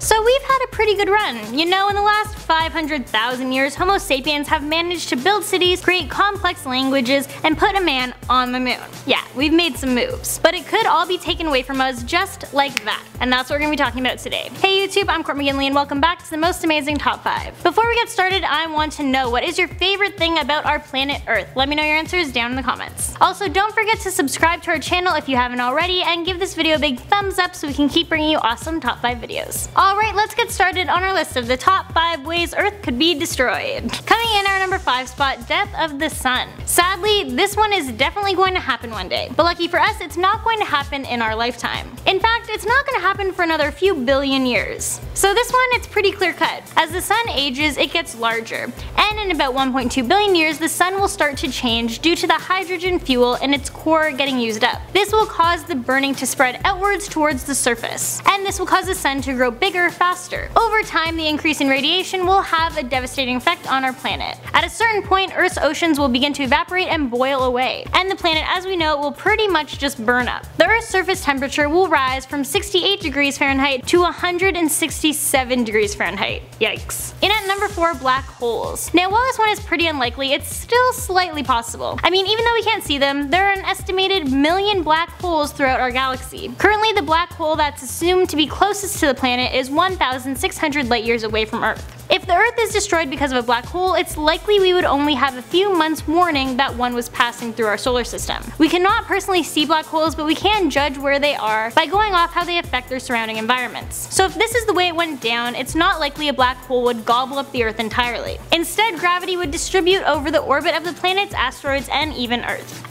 So we've had a pretty good run. You know, in the last 500,000 years, Homo sapiens have managed to build cities, create complex languages, and put a man on the moon. Yeah, we've made some moves. But it could all be taken away from us just like that. And that's what we're gonna be talking about today. Hey YouTube, I'm Court McGinley and welcome back to the most amazing top 5. Before we get started, I want to know what is your favorite thing about our planet Earth? Let me know your answers down in the comments. Also, don't forget to subscribe to our channel if you haven't already, and give this video a big thumbs up so we can keep bringing you awesome top 5 videos. Alright, let's get started on our list of the top 5 ways Earth could be destroyed. Coming in our number 5 spot, death of the sun. Sadly, this one is definitely going to happen one day, but lucky for us, it's not going to happen in our lifetime. In fact, it's not going to happen for another few billion years. So this one, it's pretty clear cut. As the sun ages, it gets larger, and in about 1.2 billion years, the sun will start to change due to the hydrogen fuel in its core getting used up. This will cause the burning to spread outwards towards the surface, and this will cause the sun to grow bigger faster. Over time, the increase in radiation will have a devastating effect on our planet. At a certain point, Earth's oceans will begin to evaporate and boil away, and the planet as we know it will pretty much just burn up. The Earth's surface temperature will rise from 68 degrees Fahrenheit to 167 degrees Fahrenheit. Yikes. In at number 4, black holes. Now while this one is pretty unlikely, it's still slightly possible. I mean, even though we can't see them, there are an estimated million black holes throughout our galaxy. Currently, the black hole that's assumed to be closest to the planet is 1,600 light years away from Earth. If the Earth is destroyed because of a black hole, it's likely we would only have a few months warning that one was passing through our solar system. We cannot personally see black holes, but we can judge where they are by going off how they affect their surrounding environments. So if this is the way it went down, it's not likely a black hole would gobble up the Earth entirely. Instead, gravity would distribute over the orbit of the planets, asteroids, and even Earth.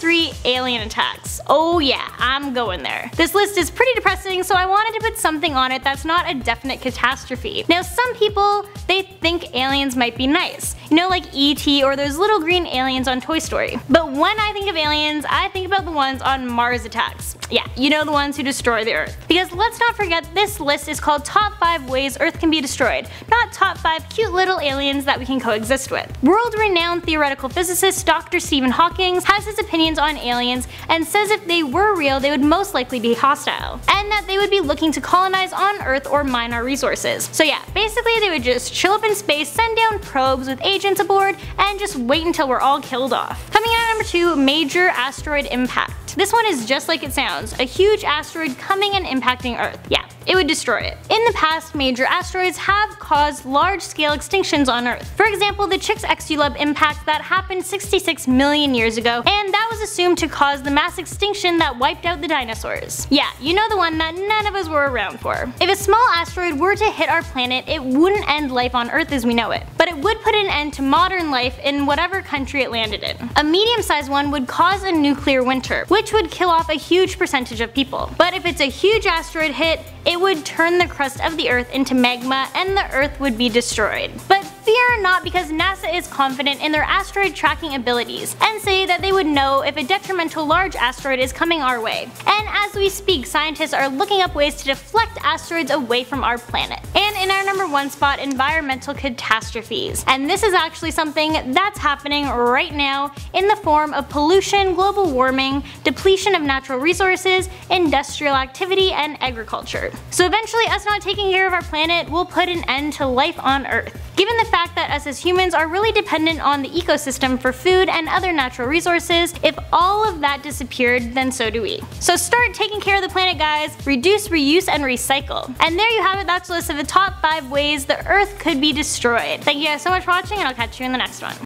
3, alien attacks. Oh yeah, I'm going there. This list is pretty depressing, so I wanted to put something on it that's not a definite catastrophe. Now some people they think aliens might be nice. You know like E.T. or those little green aliens on Toy Story. But when I think of aliens, I think about the ones on Mars Attacks. Yeah, you know the ones who destroy the Earth. Because let's not forget this list is called Top 5 Ways Earth Can Be Destroyed, not Top 5 Cute Little Aliens That We Can Coexist With. World-renowned theoretical physicist Dr. Stephen Hawking has his opinions on aliens and says if they were real they would most likely be hostile, and that they would be looking to colonize on Earth or mine our resources. So yeah, basically they would just chill up in space, send down probes with aboard, and just wait until we're all killed off. Coming in at number 2, Major Asteroid Impact. This one is just like it sounds, a huge asteroid coming and impacting Earth. Yeah, it would destroy it. In the past, major asteroids have caused large-scale extinctions on Earth. For example, the Chicxulub impact that happened 66 million years ago, and that was assumed to cause the mass extinction that wiped out the dinosaurs. Yeah, you know the one that none of us were around for. If a small asteroid were to hit our planet, it wouldn't end life on Earth as we know it, but it would put an end to modern life in whatever country it landed in. A medium-sized one would cause a nuclear winter, which would kill off a huge percentage of people. But if it's a huge asteroid hit, it would turn the crust of the earth into magma and the earth would be destroyed. But fear not because NASA is confident in their asteroid tracking abilities and say that they would know if a detrimental large asteroid is coming our way. And as we speak, scientists are looking up ways to deflect asteroids away from our planet. And in our number one spot, environmental catastrophes. And this is actually something that's happening right now in the form of pollution, global warming, depletion of natural resources, industrial activity, and agriculture. So eventually us not taking care of our planet will put an end to life on Earth. Given the fact that us as humans are really dependent on the ecosystem for food and other natural resources, if all of that disappeared, then so do we. So start taking care of the planet guys, reduce, reuse, and recycle. And there you have it, that's a list of the top 5 ways the earth could be destroyed. Thank you guys so much for watching and I'll catch you in the next one.